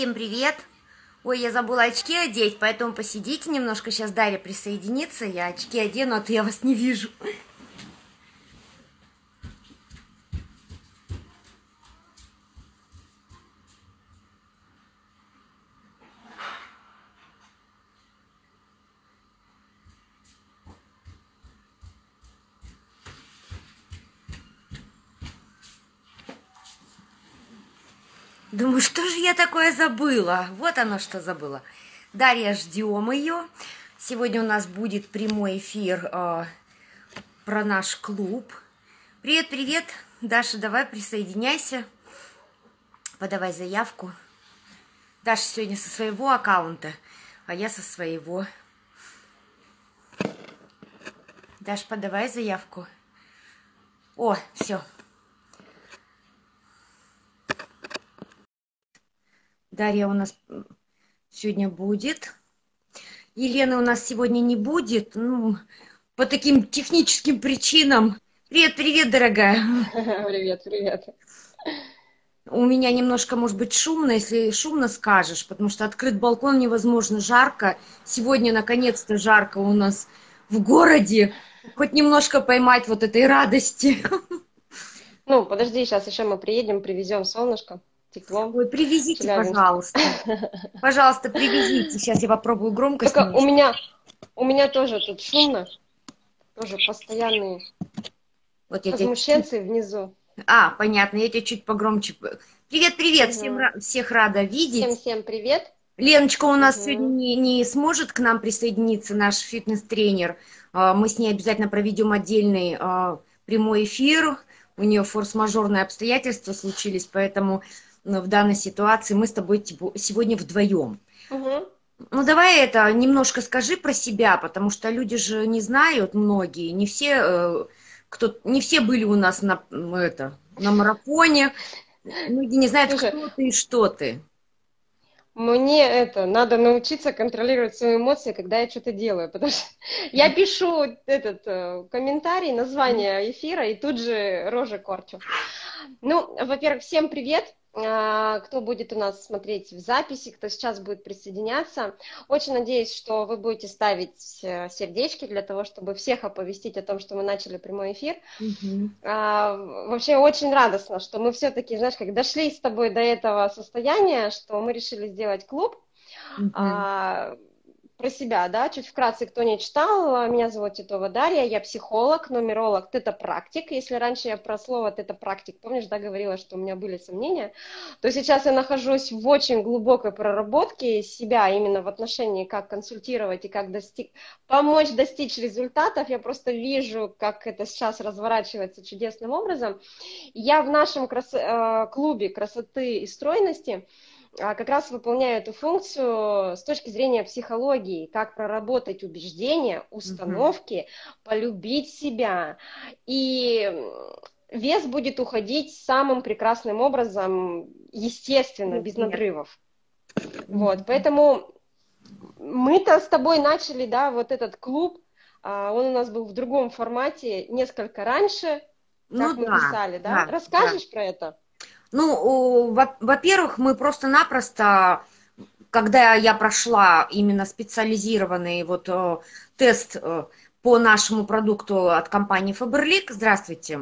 Всем привет! Ой, я забыла очки одеть, поэтому посидите немножко, сейчас Дарья присоединится, я очки одену, а то я вас не вижу. Думаю, что же я такое забыла? Вот оно что забыла. Дарья, ждем ее. Сегодня у нас будет прямой эфир э, про наш клуб. Привет, привет. Даша, давай присоединяйся. Подавай заявку. Даша сегодня со своего аккаунта, а я со своего. Даша, подавай заявку. О, все, Дарья у нас сегодня будет. Елены у нас сегодня не будет, ну, по таким техническим причинам. Привет, привет, дорогая. Привет, привет. У меня немножко, может быть, шумно, если шумно скажешь, потому что открыт балкон невозможно, жарко. Сегодня, наконец-то, жарко у нас в городе. Хоть немножко поймать вот этой радости. Ну, подожди, сейчас еще мы приедем, привезем солнышко тепло. Ой, привезите, Челябинск. пожалуйста. Пожалуйста, привезите. Сейчас я попробую громкость. Только у меня, у меня тоже тут шумно. Тоже постоянные вот я возмущенцы тебя... внизу. А, понятно, я тебя чуть погромче. Привет, привет, угу. всем, всех рада видеть. Всем, всем привет. Леночка у нас угу. сегодня не, не сможет к нам присоединиться, наш фитнес-тренер. А, мы с ней обязательно проведем отдельный а, прямой эфир. У нее форс-мажорные обстоятельства случились, поэтому в данной ситуации мы с тобой сегодня вдвоем. Угу. Ну, давай это немножко скажи про себя, потому что люди же не знают многие, не все, э, кто, не все были у нас на, это, на марафоне, люди не знают, Слушай, кто ты и что ты. Мне это, надо научиться контролировать свои эмоции, когда я что-то делаю, потому что я пишу этот э, комментарий, название эфира и тут же рожи корчу. Ну, во-первых, всем привет, кто будет у нас смотреть в записи, кто сейчас будет присоединяться. Очень надеюсь, что вы будете ставить э, сердечки для того, чтобы всех оповестить о том, что мы начали прямой эфир. Mm-hmm. А, вообще очень радостно, что мы все-таки, знаешь, как дошли с тобой до этого состояния, что мы решили сделать клуб. Mm-hmm. А, про себя, да, чуть вкратце, кто не читал, меня зовут Титова Дарья, я психолог, нумеролог, тета-практик. Если раньше я про слово тета-практик, помнишь, да, говорила, что у меня были сомнения, то сейчас я нахожусь в очень глубокой проработке себя именно в отношении, как консультировать и как достиг... помочь достичь результатов. Я просто вижу, как это сейчас разворачивается чудесным образом. Я в нашем крас... Э, клубе красоты и стройности а, как раз выполняю эту функцию с точки зрения психологии, как проработать убеждения, установки, угу. полюбить себя. И вес будет уходить самым прекрасным образом, естественно, без надрывов. Вот, поэтому мы-то с тобой начали, да, вот этот клуб, а, он у нас был в другом формате несколько раньше, как ну, мы да, писали, да? да Расскажешь да. про это? Ну, во-первых, мы просто-напросто, когда я прошла именно специализированный вот э, тест э, по нашему продукту от компании Faberlic, здравствуйте,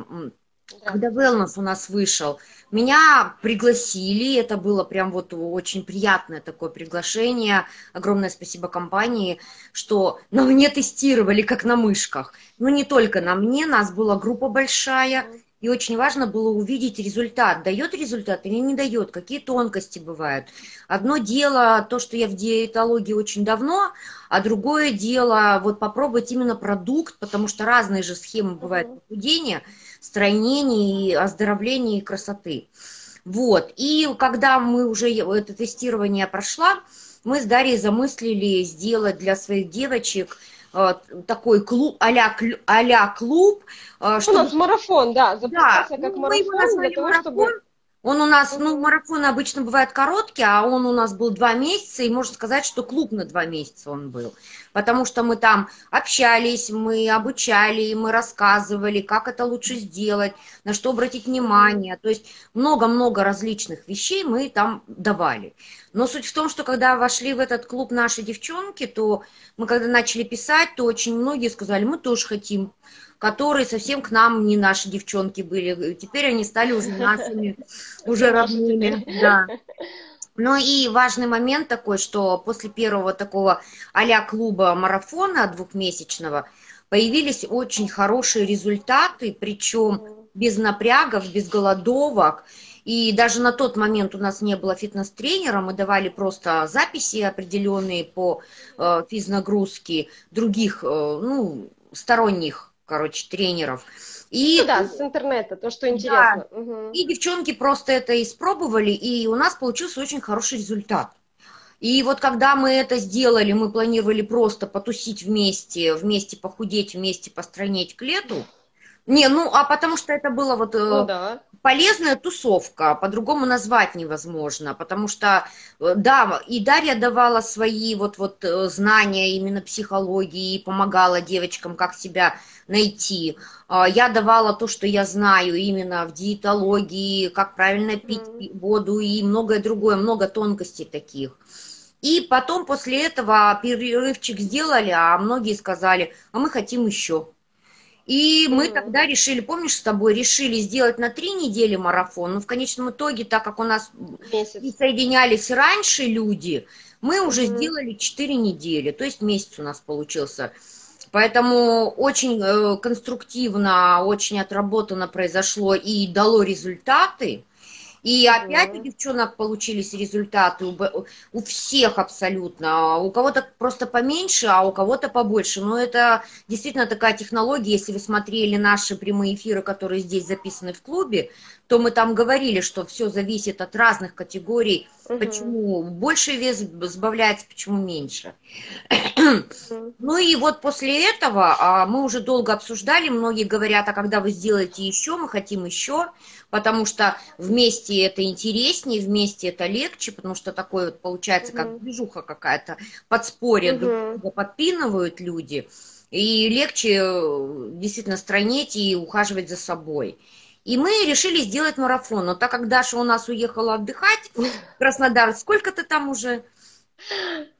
когда Wellness у нас вышел, меня пригласили, это было прям вот очень приятное такое приглашение. Огромное спасибо компании, что на мне тестировали, как на мышках. Но не только на мне, нас была группа большая, и очень важно было увидеть результат, дает результат или не дает, какие тонкости бывают. Одно дело то, что я в диетологии очень давно, а другое дело вот попробовать именно продукт, потому что разные же схемы бывают похудения, стройнения оздоровления и красоты. Вот, и когда мы уже это тестирование прошла, мы с Дарьей замыслили сделать для своих девочек – такой клуб, а-ля, а клуб. Э, чтобы... У нас марафон, да, запускался да, как ну, марафон. Его назвали марафон, чтобы... Он у нас, ну, марафоны обычно бывают короткие, а он у нас был два месяца, и можно сказать, что клуб на два месяца он был. Потому что мы там общались, мы обучали, мы рассказывали, как это лучше сделать, на что обратить внимание. То есть много-много различных вещей мы там давали. Но суть в том, что когда вошли в этот клуб наши девчонки, то мы когда начали писать, то очень многие сказали, мы тоже хотим которые совсем к нам не наши девчонки были. Теперь они стали уже нашими, уже родными. Да. Ну и важный момент такой, что после первого такого а клуба марафона двухмесячного появились очень хорошие результаты, причем без напрягов, без голодовок. И даже на тот момент у нас не было фитнес-тренера, мы давали просто записи определенные по э, физнагрузке других, э, ну, сторонних короче, тренеров. И, ну да, с интернета, то, что интересно. Да, угу. И девчонки просто это испробовали, и у нас получился очень хороший результат. И вот когда мы это сделали, мы планировали просто потусить вместе, вместе похудеть, вместе постранить к лету. Не, ну, а потому что это было вот э, ну, да. полезная тусовка, по-другому назвать невозможно, потому что, э, да, и Дарья давала свои вот, вот э, знания именно психологии, помогала девочкам, как себя найти. А, я давала то, что я знаю именно в диетологии, как правильно пить mm-hmm. воду и многое другое, много тонкостей таких. И потом после этого перерывчик сделали, а многие сказали, а мы хотим еще. И мы mm-hmm. тогда решили, помнишь, с тобой решили сделать на три недели марафон, но в конечном итоге, так как у нас Месяц. соединялись раньше люди, мы уже mm-hmm. сделали четыре недели, то есть месяц у нас получился. Поэтому очень э, конструктивно, очень отработано произошло и дало результаты. И опять у девчонок получились результаты у, у всех абсолютно. У кого-то просто поменьше, а у кого-то побольше. Но это действительно такая технология. Если вы смотрели наши прямые эфиры, которые здесь записаны в клубе, то мы там говорили, что все зависит от разных категорий, угу. почему больше вес сбавляется, почему меньше. Угу. Ну и вот после этого а, мы уже долго обсуждали, многие говорят, а когда вы сделаете еще, мы хотим еще, потому что вместе это интереснее, вместе это легче, потому что такое вот получается, угу. как движуха какая-то, подспорье угу. друг друга подпинывают люди, и легче э, действительно странеть и ухаживать за собой. И мы решили сделать марафон. Но так как Даша у нас уехала отдыхать в Краснодар, сколько ты там уже?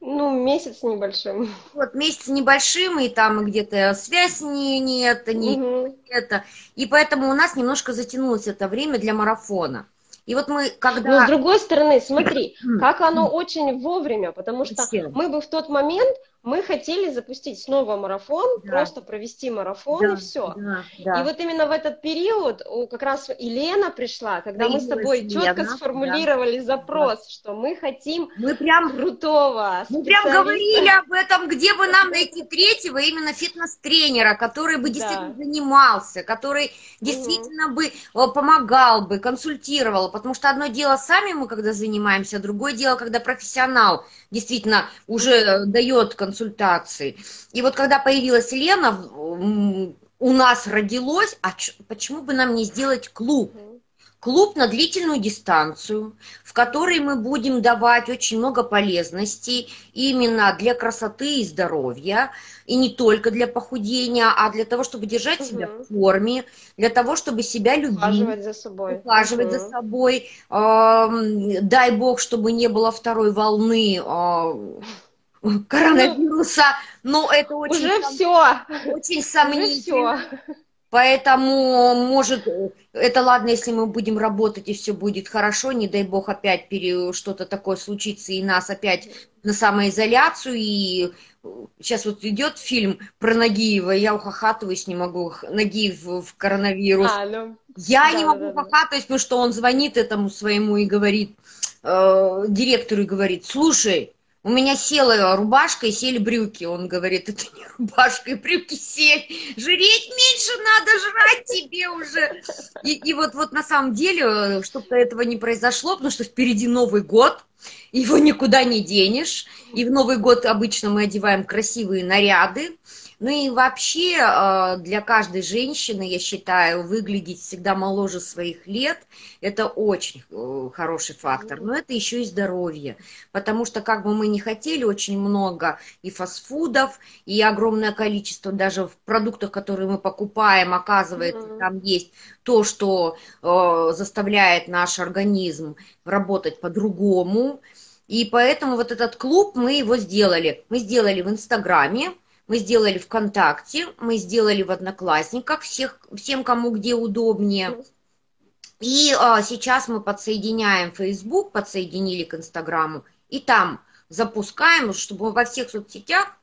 Ну, месяц небольшим. Вот, месяц небольшим, и там где-то связь не, нет, не угу. это. И поэтому у нас немножко затянулось это время для марафона. И вот мы когда... Но с другой стороны, смотри, как оно очень вовремя, потому что мы бы в тот момент мы хотели запустить снова марафон, да. просто провести марафон да, и все. Да, да. И вот именно в этот период как раз Елена пришла, когда Появилась мы с тобой четко сформулировали да, запрос, да. что мы хотим мы прям, крутого Мы прям говорили об этом, где бы нам найти третьего именно фитнес-тренера, который бы действительно да. занимался, который действительно угу. бы э, помогал бы, консультировал, потому что одно дело сами мы когда занимаемся, другое дело, когда профессионал действительно уже дает консультации. И вот когда появилась Лена, у нас родилось, а почему бы нам не сделать клуб? Клуб на длительную дистанцию, в которой мы будем давать очень много полезностей именно для красоты и здоровья, и не только для похудения, а для того, чтобы держать угу. себя в форме, для того, чтобы себя любить. Ухаживать за собой. Ухаживать угу. за собой. Э, дай бог, чтобы не было второй волны э, коронавируса, но это очень... Уже все. Очень сомнительно. Уже все. Поэтому, может, это ладно, если мы будем работать и все будет хорошо, не дай бог опять пере... что-то такое случится, и нас опять на самоизоляцию, и сейчас вот идет фильм про Нагиева, я ухахатываюсь, не могу, Нагиев в коронавирус. А, ну, я да, не могу да, ухахатывать, потому что он звонит этому своему и говорит, э, директору и говорит, слушай, у меня села рубашка и сели брюки. Он говорит, это не рубашка и брюки сели. Жреть меньше надо, жрать тебе уже. И, и вот, вот на самом деле, чтобы этого не произошло, потому что впереди Новый год, его никуда не денешь. И в Новый год обычно мы одеваем красивые наряды. Ну и вообще э, для каждой женщины, я считаю, выглядеть всегда моложе своих лет – это очень э, хороший фактор. Но это еще и здоровье, потому что как бы мы не хотели, очень много и фастфудов, и огромное количество даже в продуктах, которые мы покупаем, оказывается, mm-hmm. там есть то, что э, заставляет наш организм работать по-другому. И поэтому вот этот клуб мы его сделали. Мы сделали в Инстаграме, мы сделали ВКонтакте, мы сделали в Одноклассниках, всех, всем, кому где удобнее. И а, сейчас мы подсоединяем Facebook, подсоединили к Инстаграму, и там запускаем, чтобы во всех соцсетях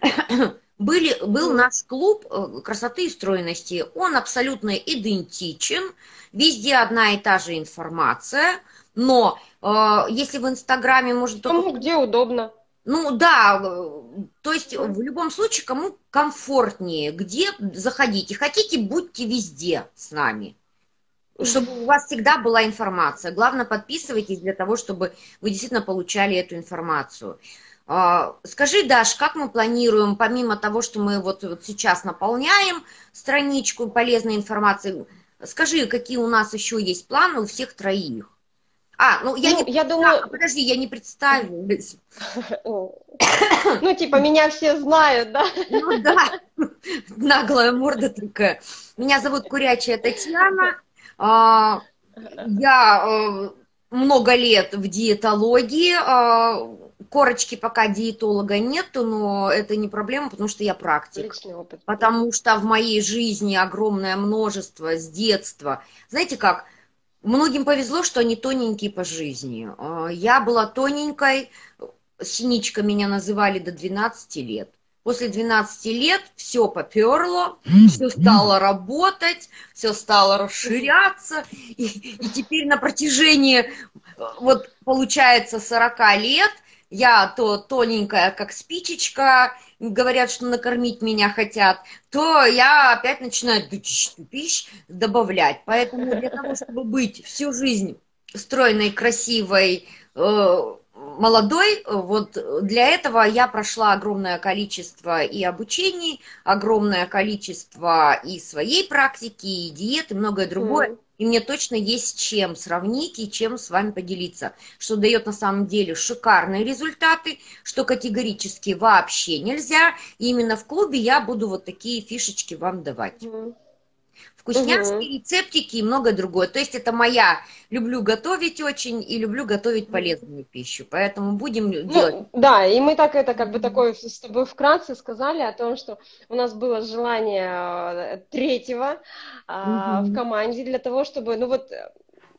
были, был наш клуб э, красоты и стройности. Он абсолютно идентичен, везде одна и та же информация, но э, если в Инстаграме можно только... Кому где удобно. Ну да, то есть в любом случае, кому комфортнее, где заходите. Хотите, будьте везде с нами, чтобы у вас всегда была информация. Главное, подписывайтесь для того, чтобы вы действительно получали эту информацию. А, скажи, Даш, как мы планируем, помимо того, что мы вот, вот сейчас наполняем страничку полезной информации, скажи, какие у нас еще есть планы у всех троих? А, ну я ну, не я думаю... Подожди, я не представилась. Ну, типа, меня все знают, да? Ну да, наглая морда такая. Меня зовут Курячая Татьяна. А, я э, много лет в диетологии. А, корочки пока диетолога нету, но это не проблема, потому что я практик. опыт. Потому что в моей жизни огромное множество с детства. Знаете как, Многим повезло, что они тоненькие по жизни. А, я была тоненькой, синичка меня называли до 12 лет. После 12 лет все поперло, все стало работать, все стало расширяться. И, и теперь на протяжении, вот получается, 40 лет я то тоненькая, как спичечка, говорят, что накормить меня хотят, то я опять начинаю тупищ добавлять. Поэтому для того, чтобы быть всю жизнь стройной, красивой, э, молодой, вот для этого я прошла огромное количество и обучений, огромное количество и своей практики, и диет, и многое другое. Mm и мне точно есть чем сравнить и чем с вами поделиться, что дает на самом деле шикарные результаты, что категорически вообще нельзя. И именно в клубе я буду вот такие фишечки вам давать. Mm вкусняшки, угу. рецептики и многое другое. То есть это моя, люблю готовить очень и люблю готовить полезную пищу, поэтому будем ну, делать. Да, и мы так это как бы такое с тобой вкратце сказали о том, что у нас было желание э, третьего угу. а, в команде для того, чтобы, ну вот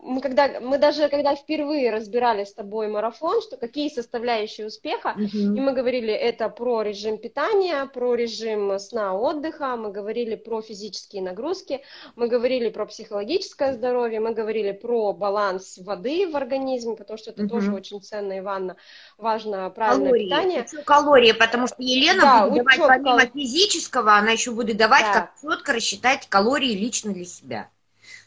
мы, когда, мы даже когда впервые разбирали с тобой марафон, что какие составляющие успеха, uh-huh. и мы говорили это про режим питания, про режим сна, отдыха, мы говорили про физические нагрузки, мы говорили про психологическое здоровье, мы говорили про баланс воды в организме, потому что это uh-huh. тоже очень ценно и важно, важно правильное калории. питание. Учет калории, потому что Елена да, будет давать помимо кал... физического, она еще будет давать, да. как четко рассчитать калории лично для себя.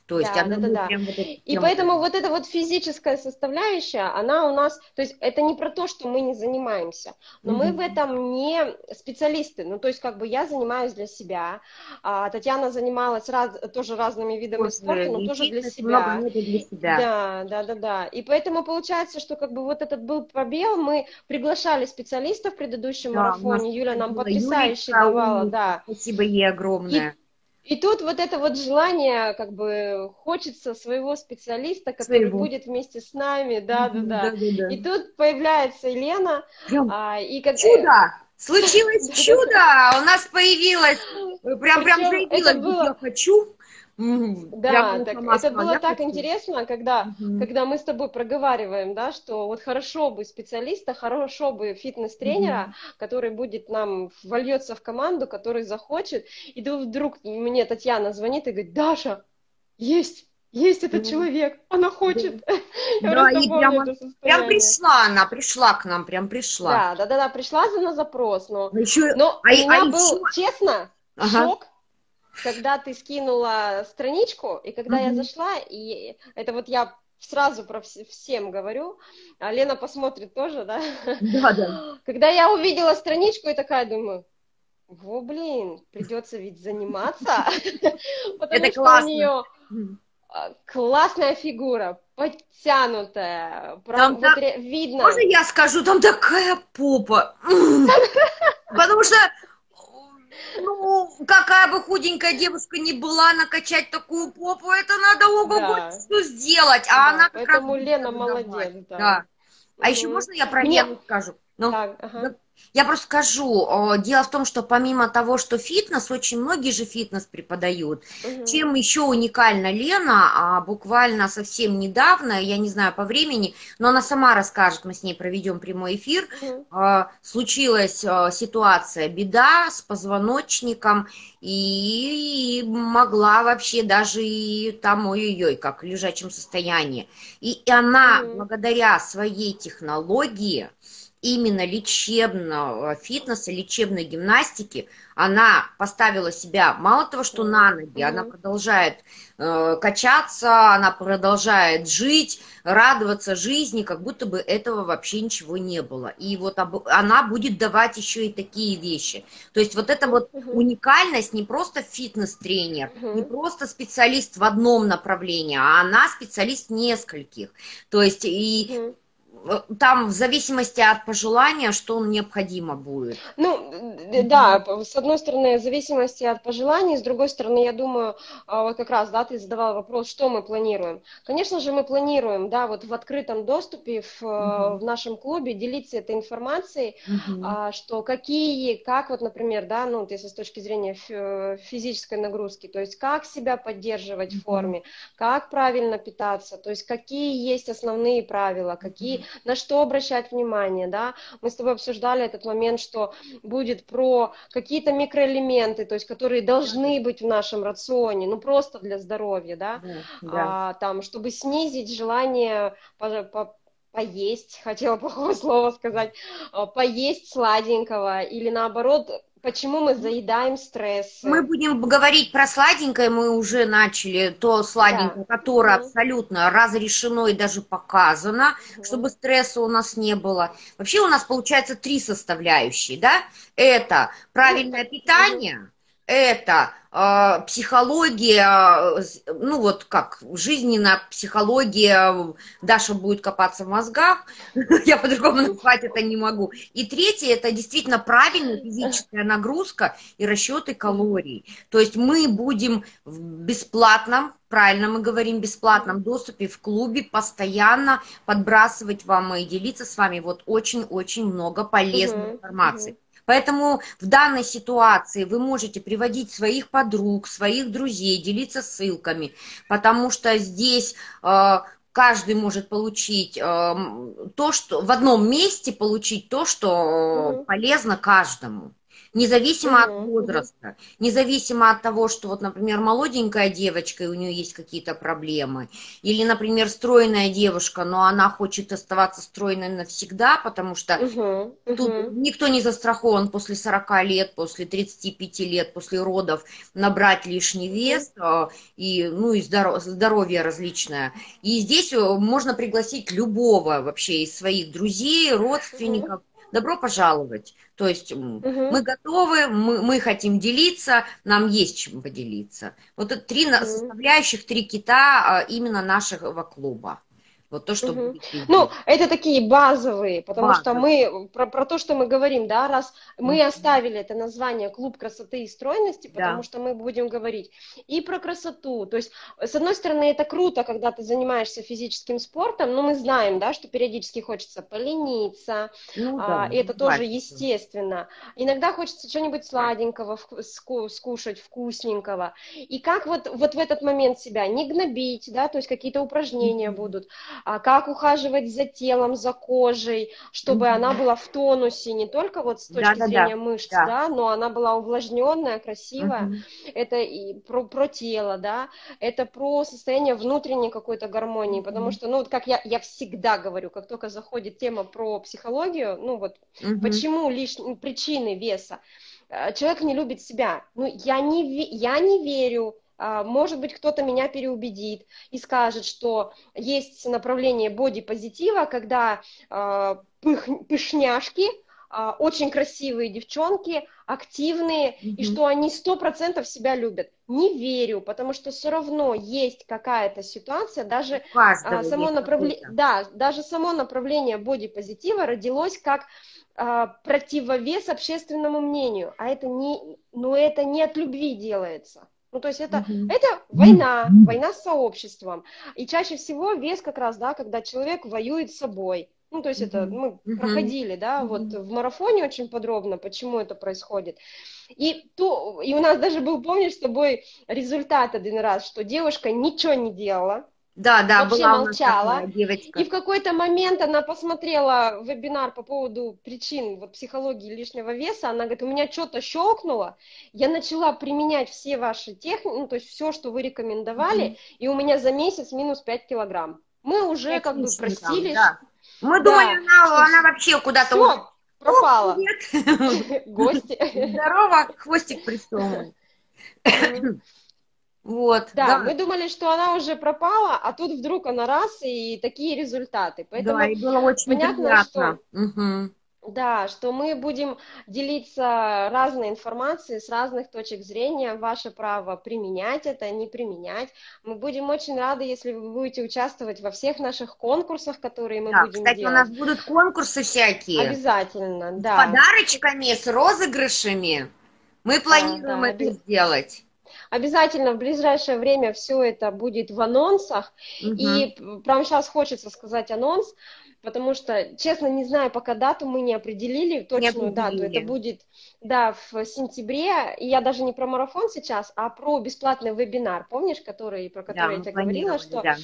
То есть да, она да, да, да. Вот и поэтому вот эта вот физическая составляющая, она у нас, то есть это не про то, что мы не занимаемся, но mm-hmm. мы в этом не специалисты. Ну, то есть как бы я занимаюсь для себя, а Татьяна занималась раз, тоже разными видами После спорта, но тоже для себя. для себя. Да, да, да, да. И поэтому получается, что как бы вот этот был пробел, мы приглашали специалистов в предыдущем да, марафоне, Юля нам потрясающе Юлечка, давала, да. Спасибо ей огромное. И, и тут вот это вот желание, как бы хочется своего специалиста, который своего. будет вместе с нами, да, да, да, да, да. И тут появляется Елена. Прям а, и как... Чудо! Случилось чудо! У нас появилось, прям, прям заявилась, было... я хочу да, так, это было так хочу. интересно, когда, угу. когда мы с тобой проговариваем, да, что вот хорошо бы специалиста, хорошо бы фитнес-тренера, угу. который будет нам вольется в команду, который захочет, и вдруг мне Татьяна звонит и говорит, Даша, есть, есть этот mm. человек, она хочет. Да, да и прямо, прям пришла она, пришла к нам, прям пришла. Да, да, да, да, пришла за на запрос, но, еще, но а, у меня а был, еще... честно, ага. шок, когда ты скинула страничку, и когда mm-hmm. я зашла, и это вот я сразу про вс- всем говорю, а Лена посмотрит тоже, да? Да, да. Когда я увидела страничку, и такая думаю, во, блин, придется ведь заниматься, потому что у нее а, классная фигура, подтянутая, Там прям вот видно. Можно я скажу, там такая попа. Потому что, ну, какая бы худенькая девушка ни была, накачать такую попу, это надо ого Да. что сделать. А Да, она как раз поэтому будет Лена давать. молодец, да. Да. А еще можно я про Мне- Лену скажу? Ну, Так, ага. Я просто скажу, э, дело в том, что помимо того, что фитнес, очень многие же фитнес преподают. Мгм. Чем еще уникальна Лена, а буквально совсем недавно, я не знаю по времени, но она сама расскажет, мы с ней проведем прямой эфир, э, случилась э, ситуация, беда с позвоночником, и могла вообще даже и там, ой-ой-ой, как в лежачем состоянии. И она, Мгм. благодаря своей технологии, именно лечебного фитнеса, лечебной гимнастики, она поставила себя, мало того, что на ноги, она продолжает э, качаться, она продолжает жить, радоваться жизни, как будто бы этого вообще ничего не было. И вот об- она будет давать еще и такие вещи. То есть вот эта вот уникальность не просто фитнес-тренер, не просто специалист в одном направлении, а она специалист в нескольких. То есть и там в зависимости от пожелания, что необходимо будет. Ну, д- да, с одной стороны, в зависимости от пожеланий, с другой стороны, я думаю, а, вот как раз, да, ты задавал вопрос, что мы планируем. Конечно же, мы планируем, да, вот в открытом доступе в, э, Мгм. в нашем клубе делиться этой информацией, а, что какие, как вот, например, да, ну, если с точки зрения фи- физической нагрузки, то есть как себя поддерживать в Мгм. форме, как правильно питаться, то есть какие есть основные правила, какие, на что обращать внимание, да. Мы с тобой обсуждали этот момент, что будет про какие-то микроэлементы, то есть которые должны быть в нашем рационе, ну, просто для здоровья, да, Да, да. а, там, чтобы снизить желание по- по- поесть, хотела плохое слово сказать, а, поесть сладенького, или наоборот, почему мы заедаем стресс. Мы будем говорить про сладенькое, мы уже начали то сладенькое, которое Мгм. абсолютно разрешено и даже показано, Мгм. чтобы стресса у нас не было. Вообще у нас получается три составляющие, да? Это правильное Ну, питание, это э, психология, с- ну вот как жизненная психология, Даша будет копаться в мозгах, я по-другому назвать это не могу. И третье, это действительно правильная физическая нагрузка и расчеты калорий. То есть мы будем в бесплатном, правильно мы говорим, бесплатном доступе в клубе постоянно подбрасывать вам и делиться с вами вот очень-очень много полезной Мгм, информации. мгм. Поэтому в данной ситуации вы можете приводить своих подруг, своих друзей, делиться ссылками, потому что здесь э, каждый может получить э, то, что в одном месте получить то, что Мгм. полезно каждому. Независимо от возраста, независимо от того, что вот, например, молоденькая девочка, и у нее есть какие-то проблемы, или, например, стройная девушка, но она хочет оставаться стройной навсегда, потому что Мгм, Тут мгм. никто не застрахован после 40 лет, после 35 лет, после родов набрать лишний вес э, и, ну, и здоро- здоровье различное. И здесь э, можно пригласить любого вообще из своих друзей, родственников. Добро пожаловать. То есть Мгм. мы готовы, мы, мы хотим делиться, нам есть чем поделиться. Вот это три Мгм. составляющих, три кита а, именно нашего клуба. Вот то, что везде. Ну, это такие базовые, потому что Базовые. мы, про, про то, что мы говорим, да, раз мы Мгм. оставили это название «Клуб красоты и стройности», потому Да. что мы будем говорить и про красоту, то есть, с одной стороны, это круто, когда ты занимаешься физическим спортом, но мы знаем, да, что периодически хочется полениться, Ну а, да, и это тоже бывает. естественно. Иногда хочется что-нибудь сладенького вку- ску- скушать, вкусненького. И как вот, вот в этот момент себя не гнобить, да, то есть какие-то упражнения Мгм. будут, а как ухаживать за телом, за кожей, чтобы Мгм. она была в тонусе, не только вот с точки Да-да-да, зрения мышц, да. да, но она была увлажненная, красивая. Мгм. Это и про, про тело, да, это про состояние внутренней какой-то гармонии, потому Мгм. что, ну, вот как я, я всегда говорю, как только заходит тема про психологию, ну, вот Мгм. Почему лишние причины веса? Э, Человек не любит себя. Ну, я не, я не верю. А, Может быть, кто-то меня переубедит и скажет, что есть направление боди-позитива, когда а, пых- пышняшки, а, очень красивые девчонки, активные, mm-hmm. и что они сто процентов себя любят. Не верю, потому что все равно есть какая-то ситуация, даже само направление, да, даже само направление бодипозитива родилось как а, противовес общественному мнению, а это не, ну это не от любви делается. Ну, то есть это, mm-hmm. это война, война с сообществом. И чаще всего вес как раз, да, когда человек воюет с собой. Ну, то есть mm-hmm. это мы mm-hmm. проходили, да, mm-hmm. вот в марафоне очень подробно, почему это происходит. И, то, и у нас даже был, помнишь, с тобой результат один раз, что девушка ничего не делала, да, да, вообще была молчала. девочка. И в какой-то момент она посмотрела вебинар по поводу причин вот, психологии лишнего веса. Она говорит, у меня что-то щелкнуло, я начала применять все ваши техники, ну, то есть все, что вы рекомендовали, mm-hmm. и у меня за месяц минус 5 килограмм. Мы уже 5 как бы простились. Да. Мы да, думали, она, она вообще куда-то... Все, пропала. Гости. Здорово, хвостик присунул. Вот, да, да, мы думали, что она уже пропала, а тут вдруг она раз и такие результаты. Поэтому да, и было очень понятно, приятно. что угу. да, что мы будем делиться разной информацией с разных точек зрения. Ваше право применять это, не применять. Мы будем очень рады, если вы будете участвовать во всех наших конкурсах, которые мы да, будем кстати, делать. у нас будут конкурсы всякие. Обязательно, да. С подарочками, с розыгрышами. Мы планируем да, да, это сделать. Обязательно в ближайшее время все это будет в анонсах. Угу. И прямо сейчас хочется сказать анонс, потому что, честно, не знаю, пока дату мы не определили, точную не дату. Это будет, да, в сентябре. И я даже не про марафон сейчас, а про бесплатный вебинар, помнишь, который, про который да, я тебе говорила, что да.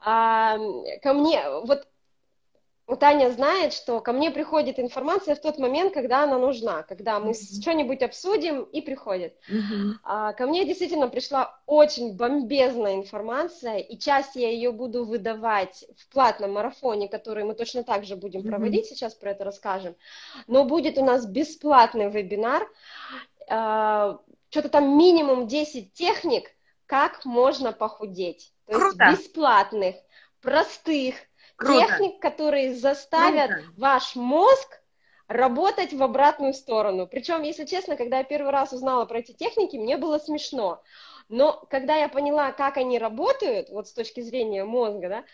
а, ко мне, вот Таня знает, что ко мне приходит информация в тот момент, когда она нужна, когда мы mm-hmm. что-нибудь обсудим и приходит. Mm-hmm. А, ко мне действительно пришла очень бомбезная информация, и часть я ее буду выдавать в платном марафоне, который мы точно так же будем mm-hmm. проводить, сейчас про это расскажем. Но будет у нас бесплатный вебинар, а, что-то там минимум 10 техник, как можно похудеть. То Круто. есть бесплатных, простых, Круто. техник, которые заставят Круто. ваш мозг работать в обратную сторону. Причем, если честно, когда я первый раз узнала про эти техники, мне было смешно. Но когда я поняла, как они работают, вот с точки зрения мозга, да,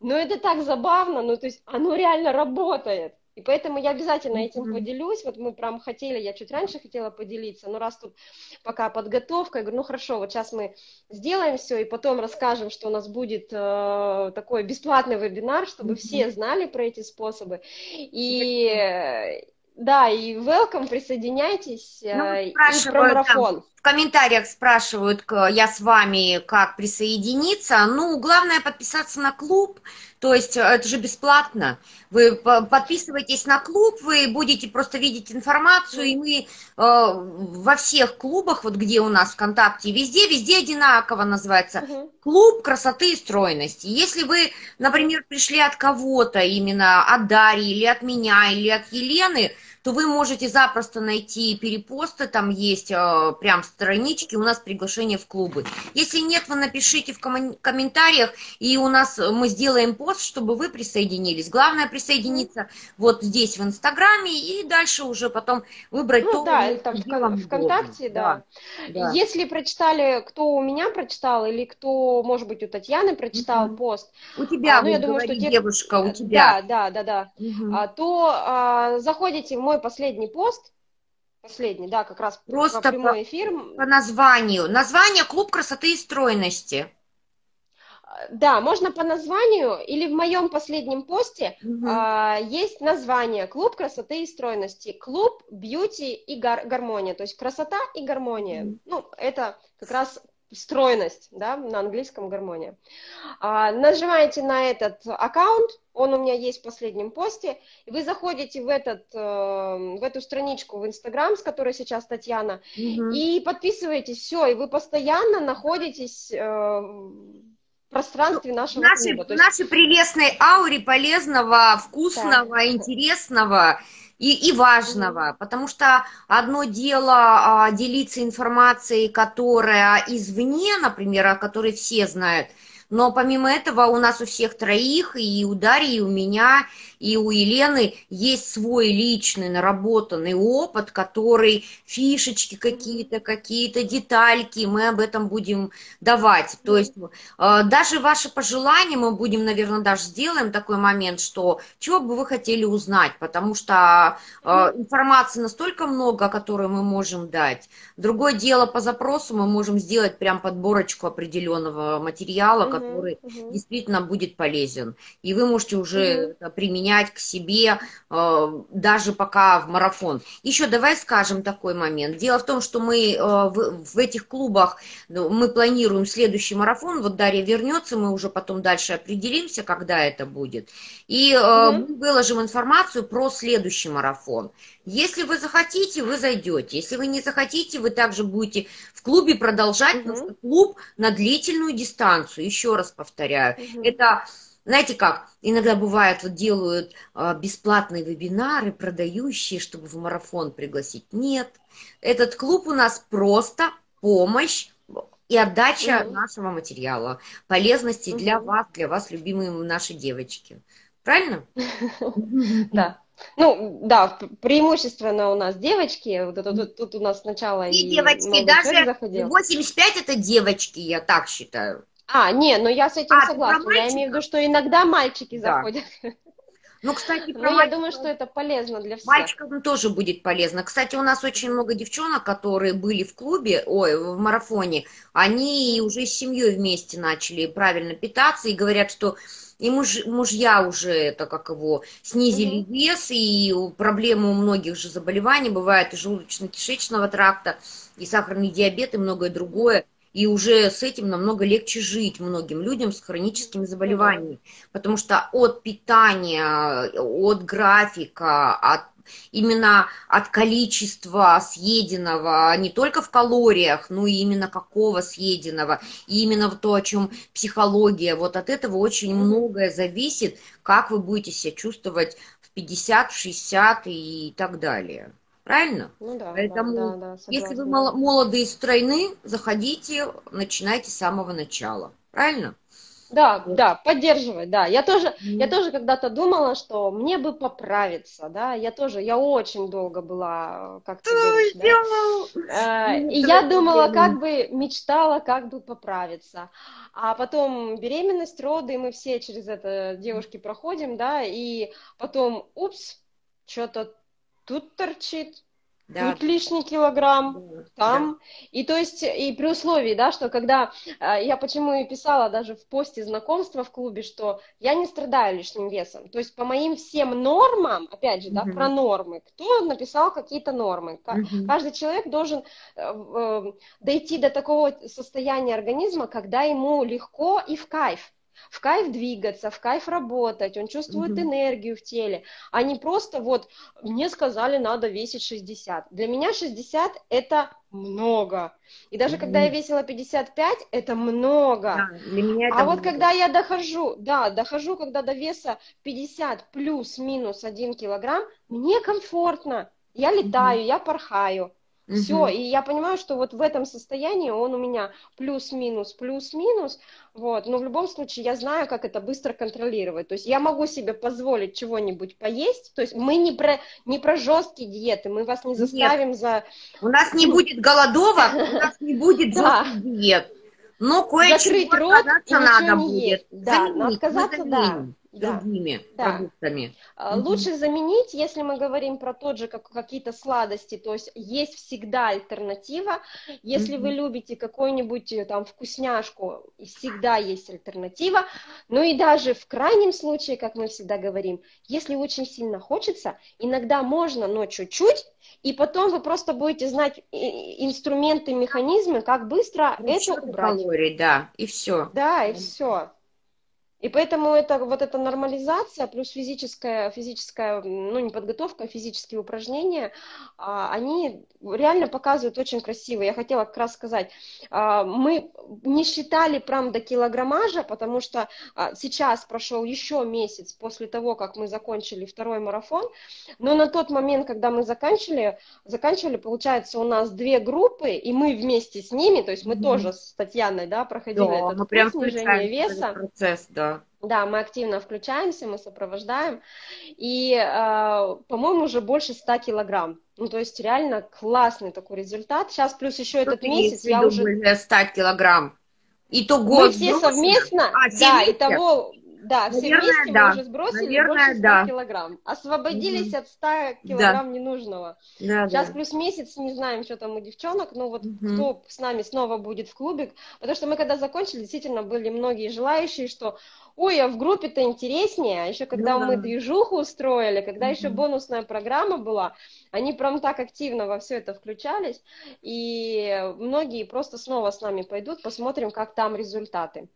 ну это так забавно, ну то есть оно реально работает. И поэтому я обязательно этим поделюсь. Вот мы прям хотели, я чуть раньше хотела поделиться, но раз тут пока подготовка, я говорю, ну хорошо, вот сейчас мы сделаем все и потом расскажем, что у нас будет э, такой бесплатный вебинар, чтобы mm-hmm. все знали про эти способы. И да, и welcome, присоединяйтесь, ну, э, и про марафон. В комментариях спрашивают, я с вами, как присоединиться. Ну, главное подписаться на клуб, то есть э, это же бесплатно. Вы подписываетесь на клуб, вы будете просто видеть информацию, и мы э, во всех клубах, вот где у нас ВКонтакте, везде, везде одинаково называется. Угу. Клуб красоты и стройности. Если вы, например, пришли от кого-то, именно от Дарьи, или от меня, или от Елены, то вы можете запросто найти перепосты, там есть э, прям странички, у нас приглашение в клубы. Если нет, вы напишите в ком- комментариях, и у нас мы сделаем пост, чтобы вы присоединились. Главное присоединиться вот здесь в Инстаграме и дальше уже потом выбрать ну, то, да, там в, ВКонтакте, да. да. Если прочитали, кто у меня прочитал, или кто, может быть, у Татьяны прочитал угу. пост. У тебя, а, ну, я думаю, что девушка, у тебя. Да, да, да, да. Угу. А, то а, заходите в мой последний пост, последний, да, как раз Просто про прямой эфир. По названию. Название «Клуб красоты и стройности». Да, можно по названию или в моем последнем посте угу. а, есть название «Клуб красоты и стройности», «Клуб бьюти и гар- гармония», то есть красота и гармония. Угу. Ну, это как раз стройность, да, на английском гармония. А, нажимаете на этот аккаунт, он у меня есть в последнем посте, и вы заходите в, этот, э, в эту страничку в Инстаграм, с которой сейчас Татьяна, угу. и подписываетесь, все, и вы постоянно находитесь э, пространстве нашего нашей, клуба. В нашей прелестной ауре полезного, вкусного, так. интересного, и, и важного, потому что одно дело а, делиться информацией, которая извне, например, о которой все знают, Но помимо этого у нас у всех троих, и у Дарьи, и у меня, и у Елены есть свой личный наработанный опыт, который фишечки какие-то, какие-то детальки, мы об этом будем давать. То есть э, даже ваши пожелания мы будем, наверное, даже сделаем такой момент, что чего бы вы хотели узнать, потому что э, информации настолько много, которую мы можем дать. Другое дело по запросу мы можем сделать прям подборочку определенного материала, угу, который угу. действительно будет полезен. И вы можете уже угу. применять к себе э, даже пока в марафон. Еще давай скажем такой момент. Дело в том, что мы э, в, этих клубах, ну, мы планируем следующий марафон, вот Дарья вернется, мы уже потом дальше определимся, когда это будет. И угу. мы выложим информацию про следующий марафон. Если вы захотите, вы зайдете. Если вы не захотите, вы также будете в клубе продолжать угу. клуб на длительную дистанцию. Еще раз повторяю. Угу. Это, знаете как, иногда бывает, вот делают а, бесплатные вебинары, продающие, чтобы в марафон пригласить. Нет. Этот клуб у нас просто помощь и отдача угу. нашего материала, полезности угу. для вас, для вас, любимые наши девочки. Правильно? Да. Ну, да, преимущественно у нас девочки. Вот это, тут, тут у нас сначала и, и девочки, даже заходил. 85 это девочки, я так считаю. А, не, но я с этим а, согласна. Я имею в виду, что иногда мальчики да. заходят. Ну, кстати, про ну, я думаю, что это полезно для всех. Мальчикам тоже будет полезно. Кстати, у нас очень много девчонок, которые были в клубе, ой, в марафоне, они уже с семьей вместе начали правильно питаться и говорят, что и муж, мужья уже это как его снизили угу. вес, и проблемы у многих же заболеваний бывает и желудочно-кишечного тракта, и сахарный диабет, и многое другое. И уже с этим намного легче жить многим людям с хроническими заболеваниями. Потому что от питания, от графика, от именно от количества съеденного, не только в калориях, но и именно какого съеденного, и именно то, о чем психология, вот от этого очень многое зависит, как вы будете себя чувствовать в 50, 60 и так далее. Правильно? Ну да. Поэтому, да, да, да, если вы молодые и стройны, заходите, начинайте с самого начала. Правильно? Да, вот. да, поддерживать, да. Я тоже, mm. я тоже когда-то думала, что мне бы поправиться, да. Я тоже, я очень долго была, как ты говоришь, да? Э, и я думала, как бы мечтала, как бы поправиться. А потом беременность, роды, мы все через это девушки проходим, да, и потом, упс, что-то тут торчит, да. тут лишний килограмм, да. там. Да. И то есть, и при условии, да, что когда, э, я почему и писала даже в посте знакомства в клубе, что я не страдаю лишним весом. То есть по моим всем нормам, опять же, да, угу. про нормы, кто написал какие-то нормы. Угу. Каждый человек должен э, э, дойти до такого состояния организма, когда ему легко и в кайф в кайф двигаться, в кайф работать, он чувствует mm-hmm. энергию в теле, а не просто вот мне сказали надо весить 60. Для меня 60 это много. И даже mm-hmm. когда я весила 55, это много. Да, для меня это а много. вот когда я дохожу, да, дохожу, когда до веса 50 плюс-минус 1 килограмм, мне комфортно. Я летаю, mm-hmm. я порхаю. Все, и я понимаю, что вот в этом состоянии он у меня плюс-минус, плюс-минус, вот, но в любом случае я знаю, как это быстро контролировать, то есть я могу себе позволить чего-нибудь поесть, то есть мы не про, не про жесткие диеты, мы вас не заставим Нет. за... У нас не будет голодовок, у нас не будет жестких диет, но кое-чего отказаться надо будет. Да, отказаться, да другими да. продуктами. Да. Лучше заменить, если мы говорим про тот же как, какие-то сладости, то есть есть всегда альтернатива. Если mm-hmm. вы любите какую-нибудь э, там вкусняшку, всегда есть альтернатива. Ну и даже в крайнем случае, как мы всегда говорим, если очень сильно хочется, иногда можно, но чуть-чуть, и потом вы просто будете знать инструменты, механизмы, как быстро Расчет это убрать. Калорий, да, и все. Да, и все. И поэтому это вот эта нормализация плюс физическая, физическая, ну не подготовка, а физические упражнения, а, они реально показывают очень красиво. Я хотела как раз сказать, а, мы не считали прям до килограммажа, потому что а, сейчас прошел еще месяц после того, как мы закончили второй марафон, но на тот момент, когда мы заканчивали, заканчивали, получается, у нас две группы, и мы вместе с ними, то есть мы mm-hmm. тоже с Татьяной, да, проходили да, этот мы прям снижение веса. Процесс, да. Да, мы активно включаемся, мы сопровождаем, и, э, по-моему, уже больше 100 килограмм. Ну, то есть реально классный такой результат. Сейчас плюс еще Что этот месяц я уже... 100 килограмм. И то год. Мы все совместно, а, да, и того, да, все Наверное, вместе да. мы уже сбросили Наверное, больше 100 да. килограмм. Освободились угу. от 100 килограмм да. ненужного. Да, Сейчас да. плюс месяц не знаем, что там у девчонок, но вот угу. кто с нами снова будет в клубе. Потому что мы когда закончили, действительно были многие желающие, что ой, а в группе-то интереснее, а еще когда ну, мы движуху устроили, когда mm-hmm. еще бонусная программа была, они прям так активно во все это включались, и многие просто снова с нами пойдут, посмотрим, как там результаты.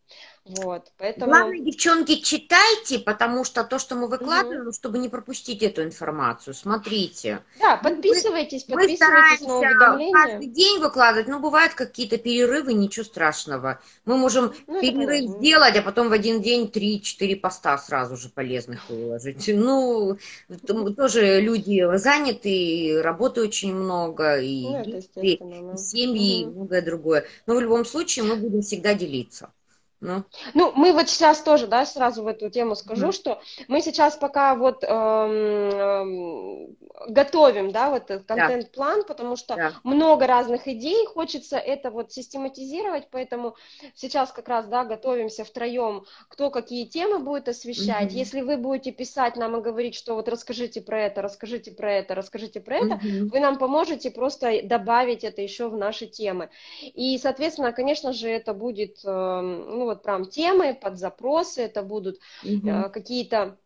Вот, поэтому... Главное, девчонки, читайте, потому что то, что мы выкладываем, угу. чтобы не пропустить эту информацию, смотрите. Да, подписывайтесь, мы, подписывайтесь мы на уведомления. каждый день выкладывать, но бывают какие-то перерывы, ничего страшного. Мы можем ну, перерыв сделать, а потом в один день три-четыре поста сразу же полезных выложить. Ну, тоже люди заняты, работы очень много, и, ну, и, и семьи, угу. и многое другое. Но в любом случае мы будем всегда делиться. Ну. ну, мы вот сейчас тоже, да, сразу в эту тему скажу, mm. что мы сейчас пока вот эм, эм, готовим, да, вот этот контент-план, потому что да. много разных идей, хочется это вот систематизировать, поэтому сейчас как раз, да, готовимся втроем, кто какие темы будет освещать. Mm-hmm. Если вы будете писать нам и говорить, что вот расскажите про это, расскажите про это, расскажите про это, mm-hmm. вы нам поможете просто добавить это еще в наши темы. И, соответственно, конечно же, это будет, эм, ну, вот прям темы под запросы, это будут угу. какие-то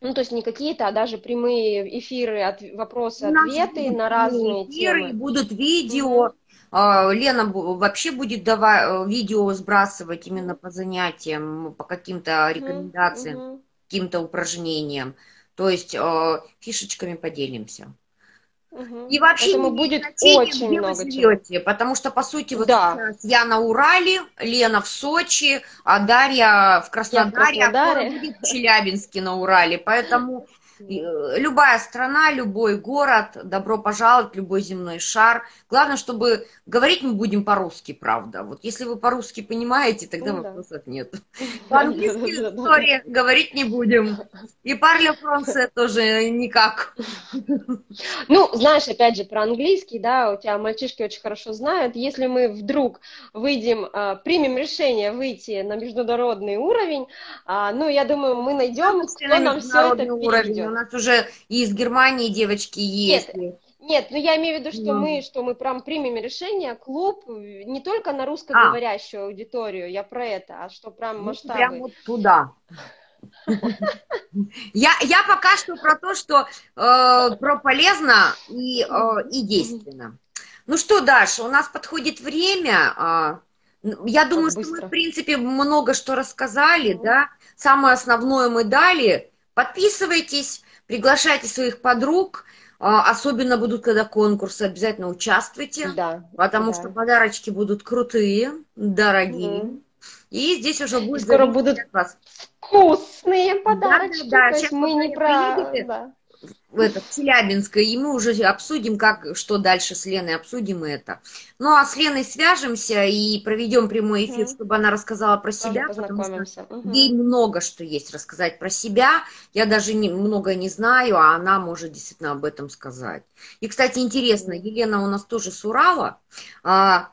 ну, то есть не какие-то, а даже прямые эфиры, от, вопросы, ответы на разные эфиры, темы. будут видео. Угу. Лена вообще будет давать видео сбрасывать именно по занятиям, по каким-то рекомендациям, угу. каким-то упражнениям. То есть э, фишечками поделимся. И вообще Поэтому будет очень много живете, чего. потому что, по сути, вот да. я на Урале, Лена в Сочи, а Дарья в Краснодаре, я в Краснодаре. а будет в Челябинске на Урале. Поэтому любая страна, любой город, добро пожаловать, любой земной шар. Главное, чтобы говорить мы будем по-русски, правда. Вот если вы по-русски понимаете, тогда ну, вопросов да. нет. По-английски истории говорить не будем. И парле франце тоже никак. Ну, знаешь, опять же, про английский, да, у тебя мальчишки очень хорошо знают. Если мы вдруг выйдем, а, примем решение выйти на международный уровень, а, ну, я думаю, мы найдем, кто нам все это переведет у нас уже и из Германии девочки есть. Нет, нет, ну я имею в виду, что мы, что мы прям примем решение, клуб не только на русскоговорящую а. аудиторию, я про это, а что прям ну, масштабы. Прям вот туда. Я, я пока что про то, что э, про полезно и, э, и действенно. Ну что, Даша, у нас подходит время. Э, я думаю, что мы, в принципе, много что рассказали, да. Самое основное мы дали. Подписывайтесь, приглашайте своих подруг, а, особенно будут, когда конкурсы, обязательно участвуйте, да, потому да. что подарочки будут крутые, дорогие. Угу. И здесь уже будет... Скоро будут вас. вкусные подарочки. Да, да, да. Сейчас мы не про... Да в, это, в Челябинское, и мы уже обсудим, как, что дальше с Леной, обсудим это. Ну, а с Леной свяжемся и проведем прямой эфир, угу. чтобы она рассказала про себя, потому что угу. ей много что есть рассказать про себя. Я даже не, много не знаю, а она может действительно об этом сказать. И, кстати, интересно. Елена у нас тоже с Урала, а,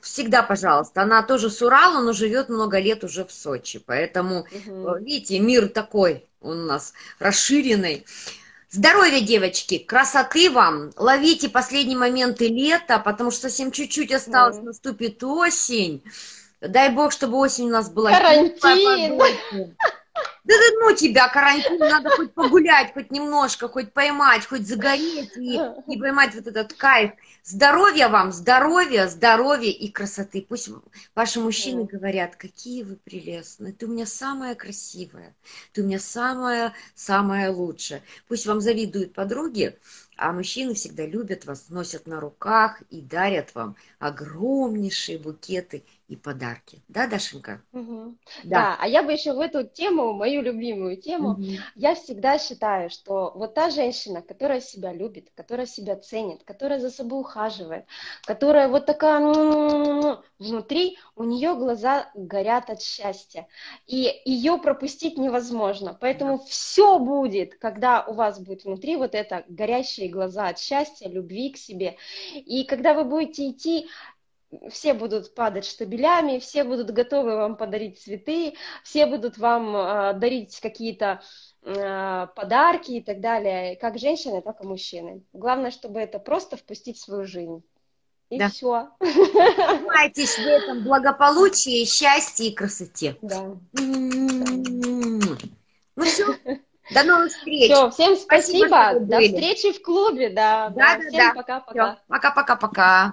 всегда, пожалуйста. Она тоже с Урала, но живет много лет уже в Сочи. Поэтому, угу. видите, мир такой он у нас расширенный. Здоровья, девочки, красоты вам. Ловите последние моменты лета, потому что совсем чуть-чуть осталось, mm. наступит осень. Дай бог, чтобы осень у нас была. Карантин. Да, ну тебя, карантин, надо хоть погулять, хоть немножко, хоть поймать, хоть загореть и, и поймать вот этот кайф. Здоровья вам, здоровья, здоровья и красоты. Пусть ваши мужчины говорят, какие вы прелестные, ты у меня самая красивая, ты у меня самая, самая лучшая. Пусть вам завидуют подруги, а мужчины всегда любят вас, носят на руках и дарят вам огромнейшие букеты и подарки. Да, Дашенька? Угу. Да. да, а я бы еще в эту тему, мою любимую тему, угу. я всегда считаю, что вот та женщина, которая себя любит, которая себя ценит, которая за собой ухаживает, которая вот такая внутри, у нее глаза горят от счастья, и ее пропустить невозможно. Поэтому да. все будет, когда у вас будет внутри вот это горящие глаза от счастья, любви к себе. И когда вы будете идти все будут падать штабелями, все будут готовы вам подарить цветы, все будут вам э, дарить какие-то э, подарки и так далее, как женщины, так и мужчины. Главное, чтобы это просто впустить в свою жизнь. И да. все. Занимайтесь в этом благополучии, счастье и красоте. Да. Ну все. До новых встреч. Все, всем спасибо. спасибо До встречи в клубе. Да, да, да. да всем пока-пока. Пока-пока-пока.